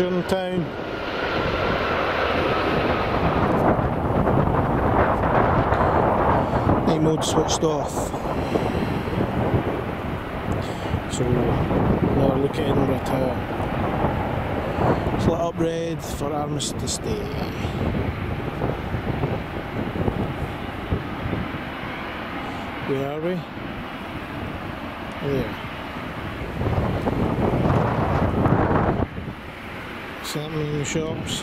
Town. Night mode switched off. So now look at Edinburgh Tower. It's lit up red for Armistice Day. Where are we? There. Something in the shops.